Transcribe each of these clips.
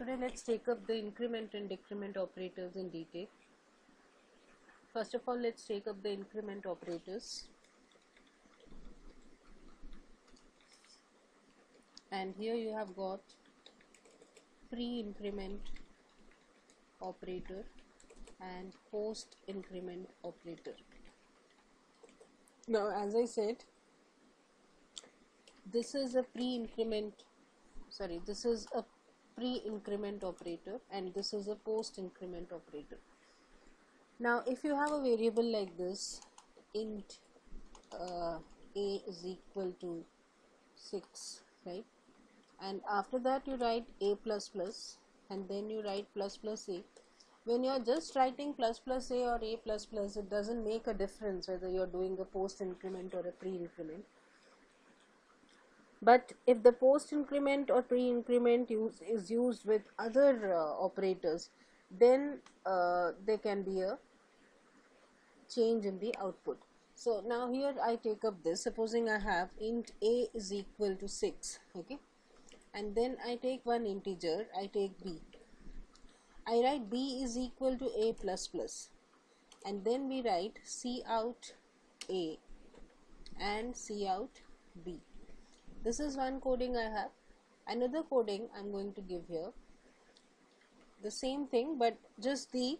Today let's take up the increment and decrement operators in detail. First of all, let's take up the increment operators. And here you have got pre-increment operator and post-increment operator. Now, as I said, this is a pre-increment, sorry, this is a pre-increment operator and this is a post-increment operator. Now, if you have a variable like this, int uh, a is equal to 6, right? And after that you write a plus plus and then you write plus plus a. When you are just writing plus plus a or a plus plus, it doesn't make a difference whether you are doing a post increment or a pre increment but if the post increment or pre increment use is used with other uh, operators then uh, there can be a change in the output. So now here i take up this. Supposing i have int a is equal to 6 okay? And then i take one integer i take b. I write b is equal to a plus plus. And then we write c out a and c out b this is one coding I have. Another coding I'm going to give here. The same thing but just the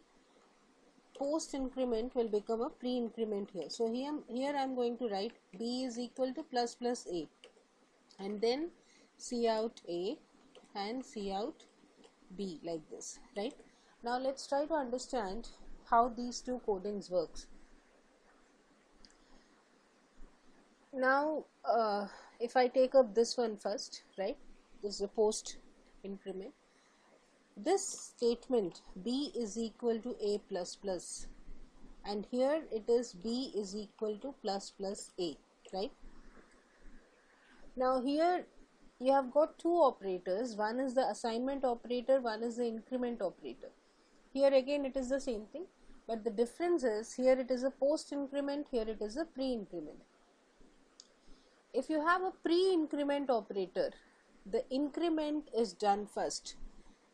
post increment will become a pre increment here. So here here I'm going to write b is equal to plus plus a. And then c out a and c out b like this right? Now let's try to understand how these two codings works. Now uh, if I take up this one first right this is a post increment this statement b is equal to a plus plus and here it is b is equal to plus plus a right? Now here you have got two operators. One is the assignment operator one is the increment operator. Here again it is the same thing but the difference is here it is a post increment here it is a pre increment if you have a pre-increment operator the increment is done first.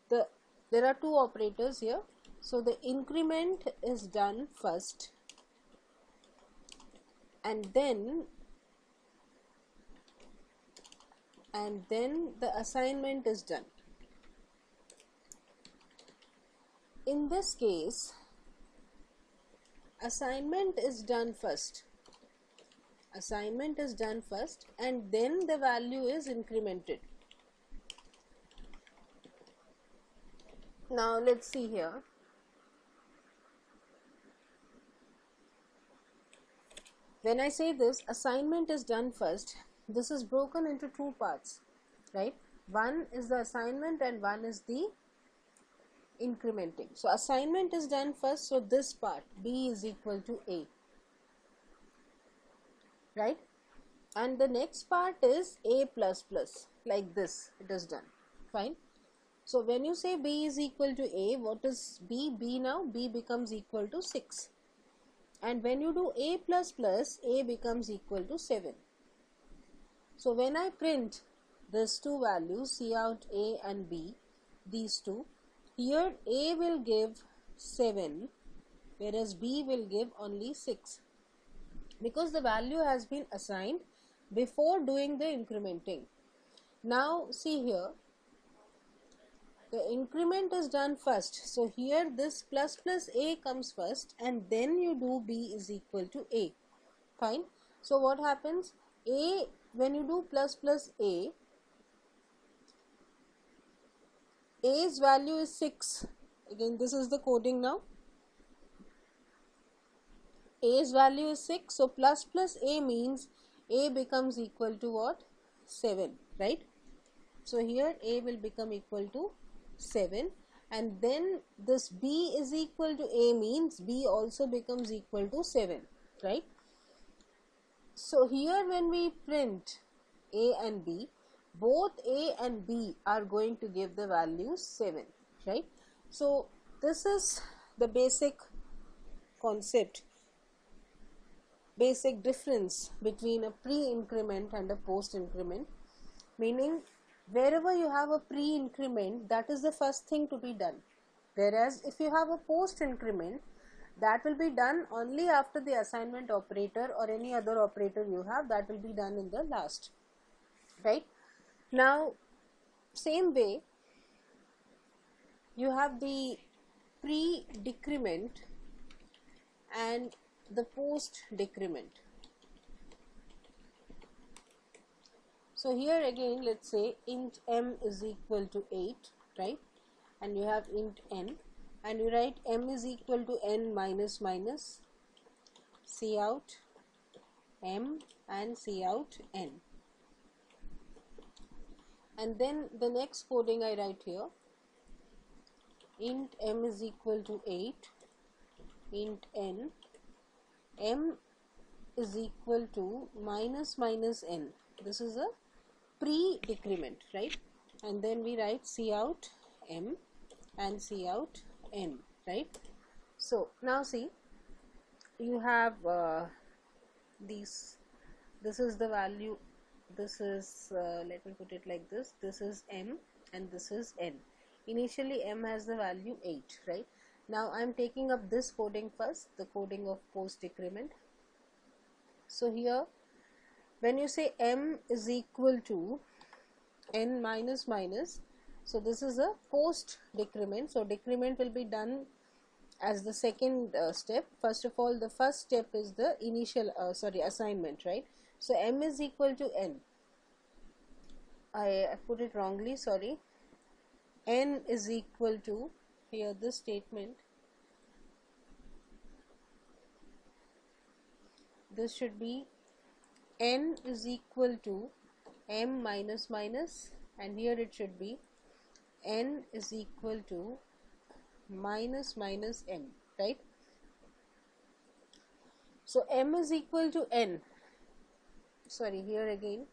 The there are two operators here. So the increment is done first. And then and then the assignment is done. In this case assignment is done first assignment is done first and then the value is incremented. Now let's see here. When I say this assignment is done first this is broken into two parts right? One is the assignment and one is the incrementing. So assignment is done first so this part b is equal to a right? And the next part is a plus plus like this it is done fine? So when you say b is equal to a what is b? B now? B becomes equal to 6 and when you do a plus plus a becomes equal to 7 so when i print these two values c out a and b these two here a will give 7 whereas b will give only 6 because the value has been assigned before doing the incrementing. Now see here. The increment is done first. So here this plus plus a comes first and then you do b is equal to a. Fine. So what happens? A when you do plus plus a a's value is 6 again this is the coding now a's value is 6 so plus plus a means a becomes equal to what? 7 right? So here a will become equal to 7 and then this b is equal to a means b also becomes equal to 7 right? So here when we print a and b both a and b are going to give the value 7 right? So this is the basic concept basic difference between a pre-increment and a post-increment meaning wherever you have a pre-increment that is the first thing to be done. Whereas if you have a post increment that will be done only after the assignment operator or any other operator you have that will be done in the last right? Now same way you have the pre decrement and the post decrement. So here again let's say int m is equal to 8 right? And you have int n. And you write m is equal to n minus minus c out m and c out n. And then the next coding I write here. Int m is equal to 8 int n m is equal to minus minus n. This is a pre-decrement right? And then we write C out M and C out N right? So now see you have uh, these this is the value this is uh, let me put it like this this is M and this is N. Initially M has the value 8 right now I'm taking up this coding first the coding of post decrement so here when you say m is equal to n minus minus so this is a post decrement so decrement will be done as the second uh, step. First of all the first step is the initial uh, sorry assignment right? So m is equal to n. I, I put it wrongly sorry. n is equal to here this statement. This should be n is equal to m minus minus and here it should be n is equal to minus minus m right? So m is equal to n. Sorry here again.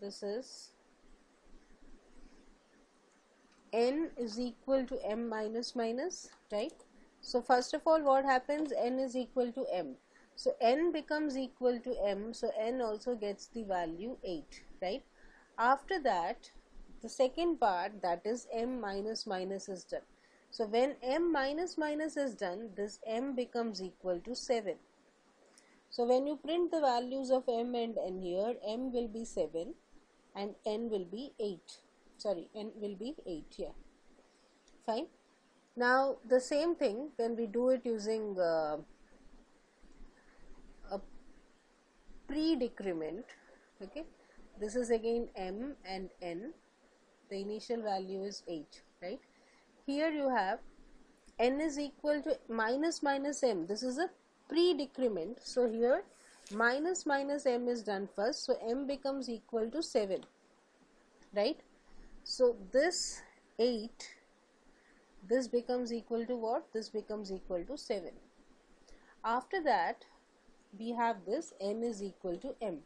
This is n is equal to m minus minus right so first of all what happens n is equal to m so n becomes equal to m, so n also gets the value 8, right? After that, the second part that is m minus minus is done. So when m minus minus is done, this m becomes equal to 7. So when you print the values of m and n here, m will be 7 and n will be 8. Sorry, n will be 8 here. Fine. Now the same thing when we do it using uh, pre-decrement okay? This is again m and n. The initial value is 8 right? Here you have n is equal to minus minus m. This is a pre-decrement so here minus minus m is done first. So m becomes equal to 7 right so this 8 this becomes equal to what this becomes equal to 7 after that we have this n is equal to m.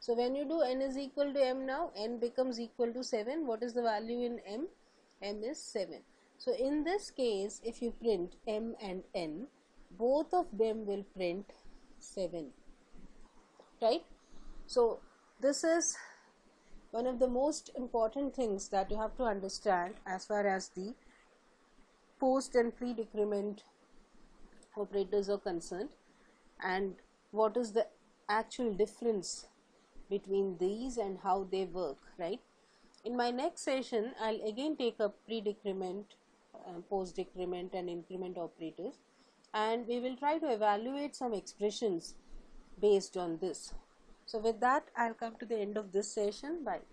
So when you do n is equal to m now, n becomes equal to 7. What is the value in m? m is 7. So in this case, if you print m and n, both of them will print 7. Right? So this is one of the most important things that you have to understand as far as the post and pre-decrement operators are concerned and what is the actual difference between these and how they work right? In my next session i'll again take up pre-decrement uh, post-decrement and increment operators and we will try to evaluate some expressions based on this so with that i'll come to the end of this session. Bye